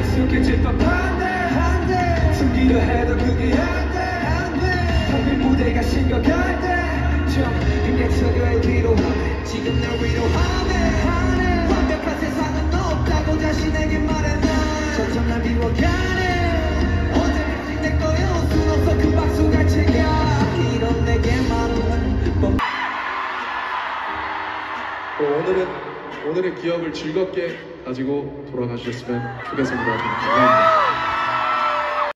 익숙해질 법 한데 한데 숨기려 해도 그게 안돼 안돼. 텅빈 무대가 심각할 때좀 그냥 서로의 뒤로 지금 날 위로하네 하네 완벽한 세상은 없다고 자신에게 말했나 점점 날 미워가네. 언제까지 내 거여 순 없어 그 박수가 치겨 이런 내게만은 뭐. 오늘은 오늘의 기억을 즐겁게 가지고 돌아가셨으면 좋겠습니다. 감사합니다.